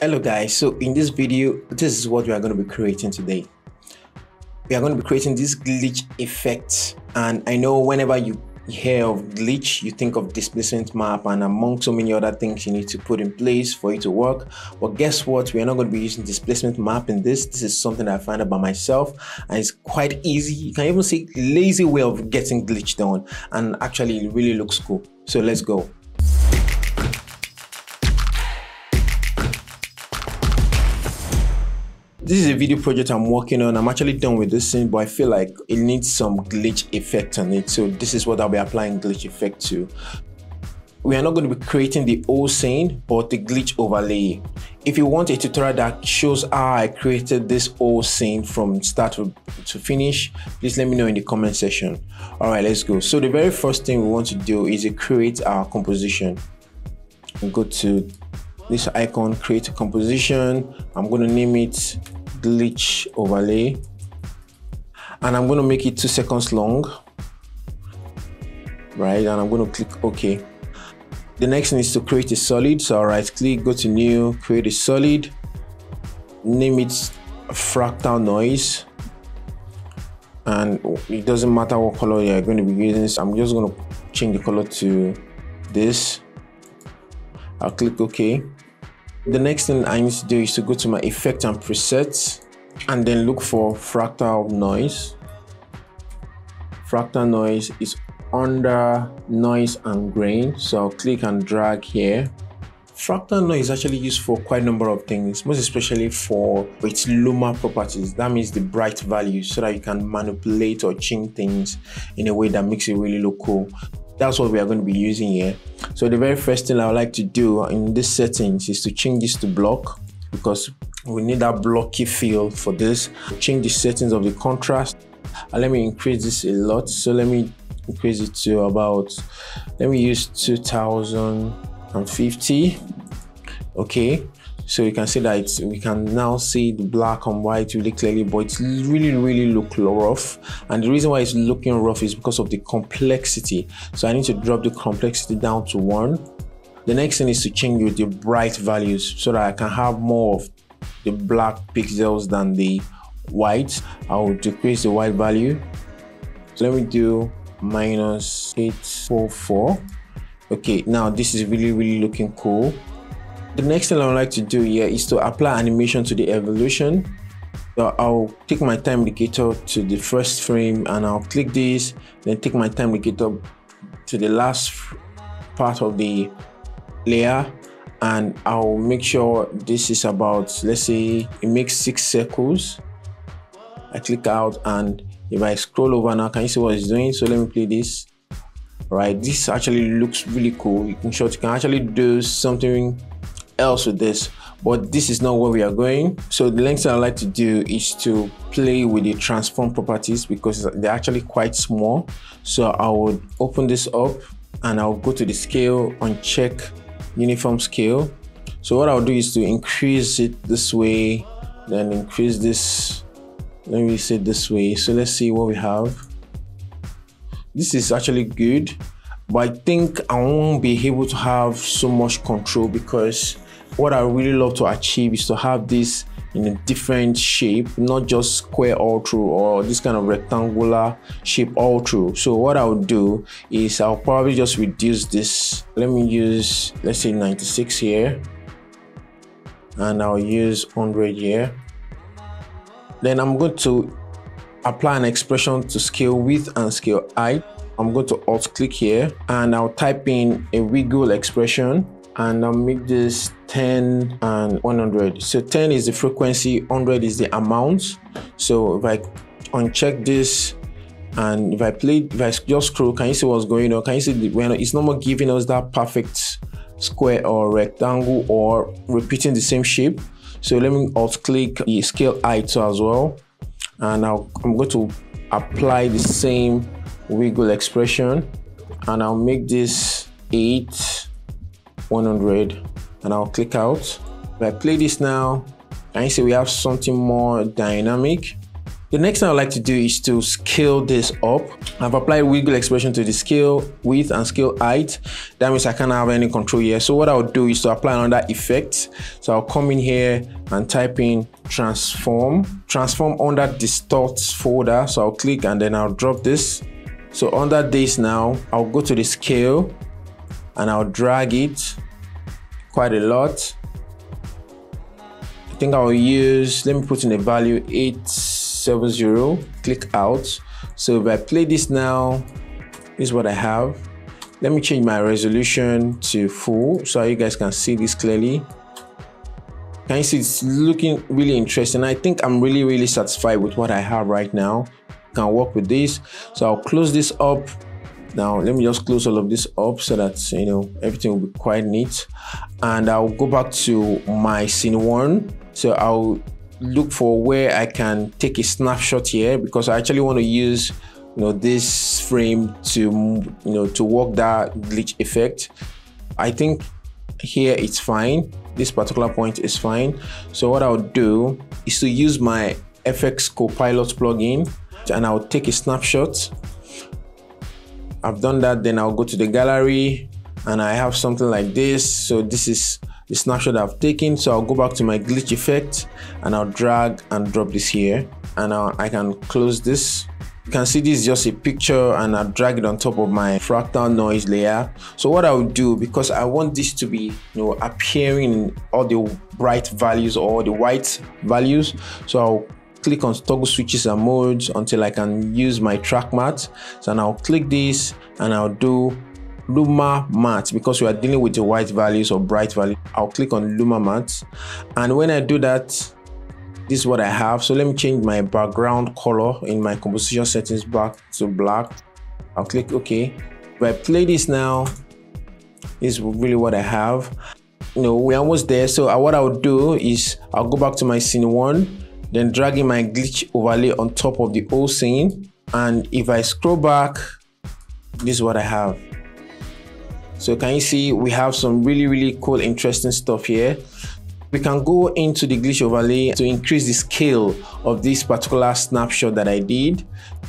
Hello guys, so in this video, this is what we are going to be creating today. We are going to be creating this glitch effect and I know whenever you hear of glitch, you think of displacement map and among so many other things you need to put in place for it to work. But guess what? We are not going to be using displacement map in this. This is something I found out by myself and it's quite easy. You can even see lazy way of getting glitch done and actually it really looks cool. So let's go. This is a video project I'm working on. I'm actually done with this thing, but I feel like it needs some glitch effect on it. So this is what I'll be applying glitch effect to. We are not going to be creating the whole scene, but the glitch overlay. If you want a tutorial that shows how I created this whole scene from start to, to finish, please let me know in the comment section. All right, let's go. So the very first thing we want to do is create our composition. We go to this icon create a composition i'm going to name it glitch overlay. And i'm going to make it two seconds long. Right and i'm going to click ok. The next thing is to create a solid. So I'll right click go to new create a solid. Name it fractal noise. And it doesn't matter what color you're going to be using. I'm just going to change the color to this. I'll click OK. The next thing I need to do is to go to my effect and presets and then look for fractal noise. Fractal noise is under noise and grain. So I'll click and drag here. Fractal noise is actually used for quite a number of things, most especially for its luma properties. That means the bright value so that you can manipulate or change things in a way that makes it really look cool that's what we are going to be using here. So the very first thing i would like to do in this settings is to change this to block because we need that blocky feel for this. Change the settings of the contrast. And let me increase this a lot. So let me increase it to about let me use 2050 okay so you can see that we can now see the black and white really clearly but it's really really look rough. And the reason why it's looking rough is because of the complexity. So i need to drop the complexity down to one. The next thing is to change the bright values so that i can have more of the black pixels than the white. I will decrease the white value. So let me do minus 844 okay now this is really really looking cool the next thing I would like to do here is to apply animation to the evolution. So I'll take my time indicator to the first frame and I'll click this, then take my time indicator to the last part of the layer and I'll make sure this is about, let's say it makes six circles. I click out and if I scroll over now, can you see what it's doing? So let me play this. Right, this actually looks really cool. In short, you can actually do something else with this but this is not where we are going. So the next thing i like to do is to play with the transform properties because they're actually quite small. So i would open this up and i'll go to the scale and check uniform scale. So what i'll do is to increase it this way then increase this let me say this way. So let's see what we have. This is actually good but I think I won't be able to have so much control because what I really love to achieve is to have this in a different shape, not just square all through or this kind of rectangular shape all through. So what I'll do is I'll probably just reduce this. Let me use, let's say 96 here and I'll use 100 here. Then I'm going to apply an expression to scale width and scale height. I'm going to alt click here and I'll type in a wiggle expression and I'll make this 10 and 100. So 10 is the frequency, 100 is the amount. So if I uncheck this and if I play, if I just scroll, can you see what's going on? Can you see when it's no more giving us that perfect square or rectangle or repeating the same shape. So let me alt click the scale height as well. And i I'm going to apply the same wiggle expression and I'll make this 8 100 and I'll click out. If I play this now, you see we have something more dynamic? The next thing I'd like to do is to scale this up. I've applied wiggle expression to the scale width and scale height. That means I can't have any control here. So what I'll do is to apply another effect. So I'll come in here and type in transform. Transform under distort folder. So I'll click and then I'll drop this. So under this now, I'll go to the scale and I'll drag it quite a lot. I think I'll use, let me put in a value 8 70 click out. So if i play this now is what i have. Let me change my resolution to full so you guys can see this clearly. Can you see it's looking really interesting? I think i'm really really satisfied with what i have right now can work with this so i'll close this up now let me just close all of this up so that you know everything will be quite neat and i'll go back to my scene one so i'll look for where I can take a snapshot here because I actually want to use you know this frame to you know to work that glitch effect. I think here it's fine. This particular point is fine. So what I'll do is to use my FX Copilot plugin and I'll take a snapshot. I've done that, then I'll go to the gallery and I have something like this. So this is the snapshot I've taken. So I'll go back to my glitch effect and I'll drag and drop this here and I'll, I can close this. You can see this is just a picture and I drag it on top of my fractal noise layer. So what I will do, because I want this to be you know, appearing in all the bright values or the white values. So I'll click on toggle switches and modes until I can use my track matte. So now I'll click this and I'll do Luma Matte because we are dealing with the white values or bright value. I'll click on Luma Matte. And when I do that, this is what I have. So let me change my background color in my composition settings back to black. I'll click OK. If I play this now, this is really what I have. You know, we're almost there. So uh, what I'll do is I'll go back to my scene one, then dragging my glitch overlay on top of the old scene. And if I scroll back, this is what I have. So can you see we have some really, really cool, interesting stuff here. We can go into the glitch overlay to increase the scale of this particular snapshot that I did.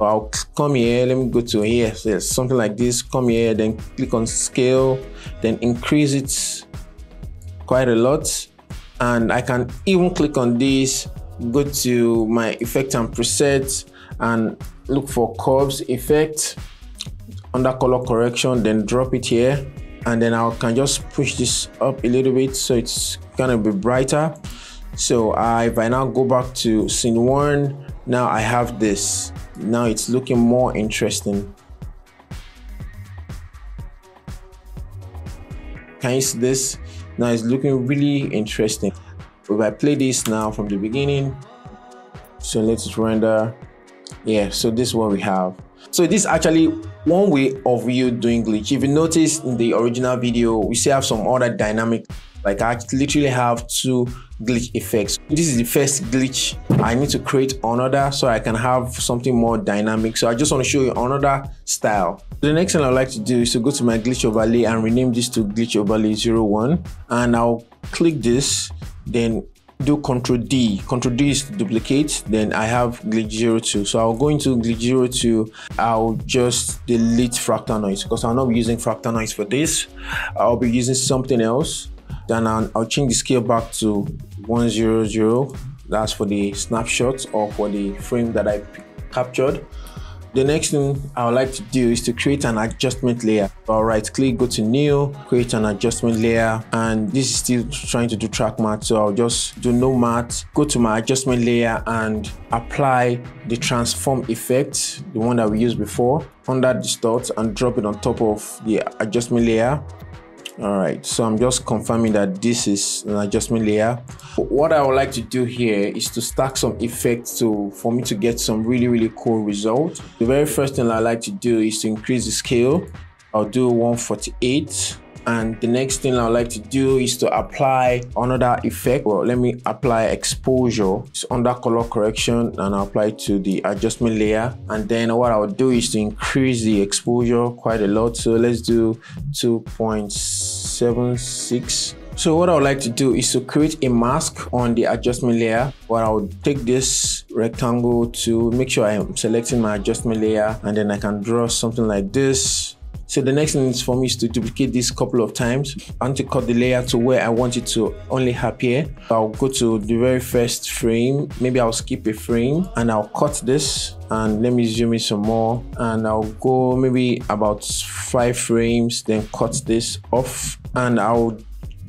I'll come here, let me go to here, so something like this, come here, then click on scale, then increase it quite a lot. And I can even click on this, go to my effect and presets and look for curves effect under color correction, then drop it here. And then I can just push this up a little bit so it's gonna be brighter. So if I now go back to scene one, now I have this. Now it's looking more interesting. Can you see this? Now it's looking really interesting. If I play this now from the beginning, so let's render. Yeah, so this is what we have. So this is actually one way of you doing glitch. If you notice in the original video, we still have some other dynamic, like I literally have two glitch effects. This is the first glitch. I need to create another so I can have something more dynamic. So I just want to show you another style. The next thing I'd like to do is to go to my glitch overlay and rename this to glitch overlay 01 and I'll click this then do Ctrl D. Ctrl D is duplicate. Then I have glitch 02. So I'll go into glitch 02. I'll just delete fractal noise because I'll not using fractal noise for this. I'll be using something else. Then I'll, I'll change the scale back to 100. That's for the snapshot or for the frame that I captured. The next thing I would like to do is to create an adjustment layer. I'll right click, go to new, create an adjustment layer. And this is still trying to do track matte. So I'll just do no matte, go to my adjustment layer and apply the transform effect, the one that we used before under distort and drop it on top of the adjustment layer all right so i'm just confirming that this is an adjustment layer. What i would like to do here is to stack some effects to for me to get some really really cool result the very first thing i like to do is to increase the scale. I'll do 148 and the next thing I would like to do is to apply another effect. Well, let me apply exposure it's under color correction and I'll apply to the adjustment layer. And then what I'll do is to increase the exposure quite a lot. So let's do 2.76 So what I would like to do is to create a mask on the adjustment layer where I would take this rectangle to make sure I am selecting my adjustment layer and then I can draw something like this so the next thing is for me is to duplicate this couple of times. and to cut the layer to where I want it to only appear. I'll go to the very first frame. Maybe I'll skip a frame and I'll cut this and let me zoom in some more and I'll go maybe about five frames then cut this off and I'll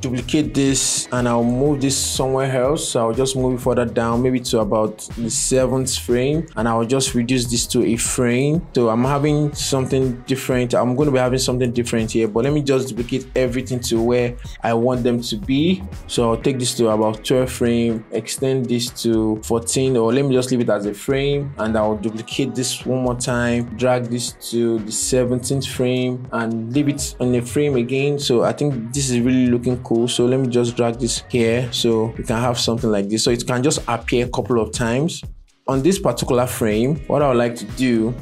duplicate this and I'll move this somewhere else. So I'll just move it further down, maybe to about the seventh frame and I'll just reduce this to a frame. So I'm having something different. I'm going to be having something different here, but let me just duplicate everything to where I want them to be. So I'll take this to about 12 frame, extend this to 14 or let me just leave it as a frame and I'll duplicate this one more time, drag this to the 17th frame and leave it on the frame again. So I think this is really looking cool. So let me just drag this here so we can have something like this. So it can just appear a couple of times. On this particular frame what i would like to do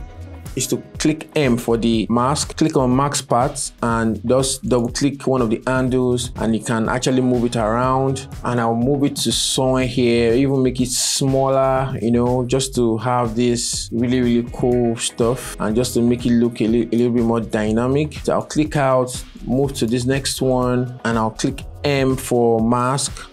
is to click M for the mask, click on mask parts and just double click one of the handles and you can actually move it around. And I'll move it to somewhere here, even make it smaller, you know, just to have this really, really cool stuff and just to make it look a, li a little bit more dynamic. So I'll click out, move to this next one and I'll click M for mask,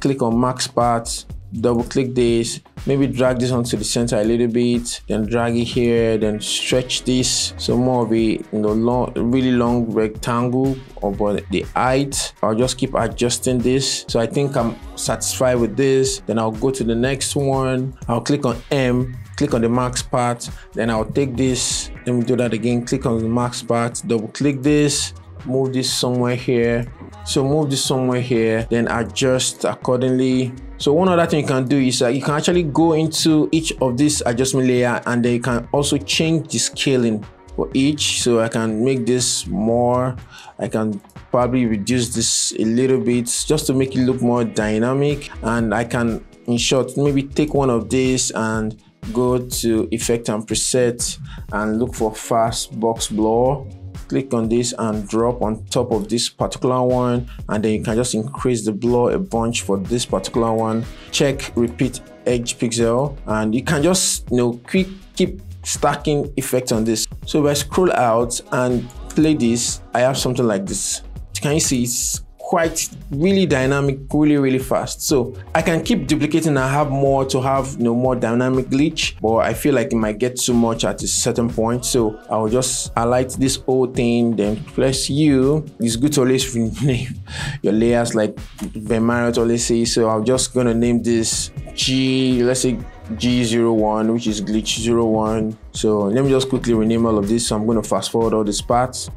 click on mask parts, double click this maybe drag this onto the center a little bit then drag it here then stretch this. So more of a you know long really long rectangle about the height. I'll just keep adjusting this. So i think i'm satisfied with this. Then i'll go to the next one. I'll click on m click on the max part. Then i'll take this. Let me do that again. Click on the max part. Double click this. Move this somewhere here so move this somewhere here then adjust accordingly. So one other thing you can do is uh, you can actually go into each of this adjustment layer and then you can also change the scaling for each. So I can make this more I can probably reduce this a little bit just to make it look more dynamic. And I can in short maybe take one of these and go to effect and preset and look for fast box blur click on this and drop on top of this particular one and then you can just increase the blur a bunch for this particular one. Check repeat edge pixel and you can just you know quick keep stacking effects on this. So if i scroll out and play this i have something like this. Can you see it's quite really dynamic, really, really fast. So I can keep duplicating and have more to have you know more dynamic glitch, but I feel like it might get too much at a certain point. So I'll just highlight this whole thing, then press U. It's good to always rename your layers like Ben Marriott always says. So I'm just gonna name this G, let's say G01, which is glitch 01. So let me just quickly rename all of this. So I'm going to fast forward all these parts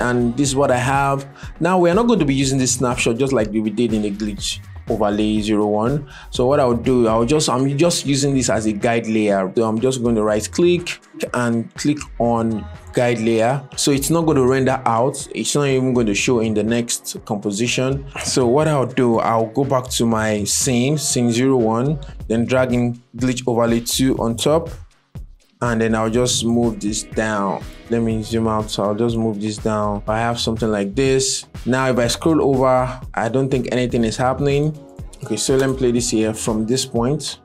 and this is what I have. Now we're not going to be using this snapshot just like we did in the glitch overlay 01 so what i'll do i'll just i'm just using this as a guide layer. So i'm just going to right click and click on guide layer. So it's not going to render out. It's not even going to show in the next composition. So what i'll do i'll go back to my scene scene 01 then dragging glitch overlay 2 on top and then I'll just move this down. Let me zoom out. So I'll just move this down. I have something like this. Now, if I scroll over, I don't think anything is happening. Okay, so let me play this here from this point.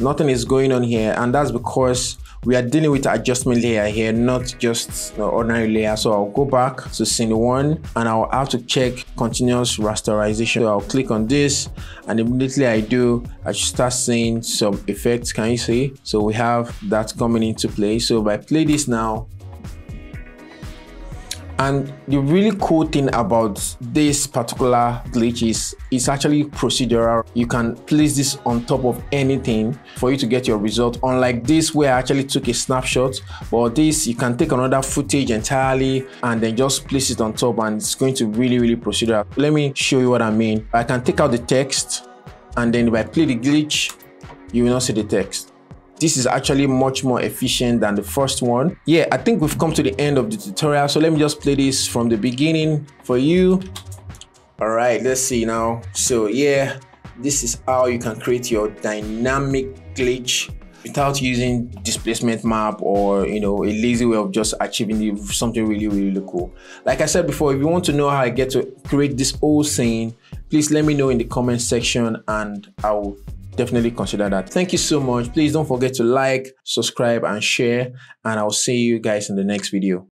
Nothing is going on here, and that's because we are dealing with adjustment layer here, not just ordinary layer. So I'll go back to scene one and I'll have to check continuous rasterization. So I'll click on this and immediately I do, I should start seeing some effects. Can you see? So we have that coming into play. So if I play this now, and the really cool thing about this particular glitch is it's actually procedural. You can place this on top of anything for you to get your result. Unlike this where I actually took a snapshot, but this you can take another footage entirely and then just place it on top and it's going to really, really procedural. Let me show you what I mean. I can take out the text and then if I play the glitch, you will not see the text. This is actually much more efficient than the first one. Yeah, I think we've come to the end of the tutorial. So let me just play this from the beginning for you. All right, let's see now. So yeah, this is how you can create your dynamic glitch without using displacement map or you know a lazy way of just achieving something really really cool like i said before if you want to know how i get to create this whole scene please let me know in the comment section and i'll definitely consider that. Thank you so much. Please don't forget to like subscribe and share and i'll see you guys in the next video